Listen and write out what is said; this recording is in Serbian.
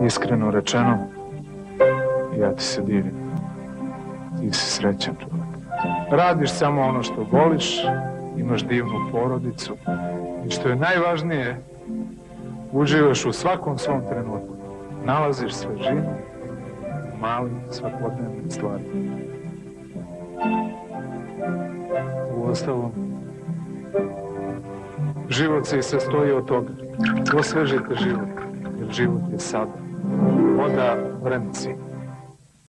Iskreno rečeno, ja ti se divim. Ti si srećan čovjek. Radiš samo ono što voliš, imaš divnu porodicu i što je najvažnije, uživaš u svakom svom trenutku. Nalaziš svežinu u malim svakodnevnim stvarima. U ostalom, život se i sastoji od toga. Osvežite život, jer život je sada. Voda vremenci.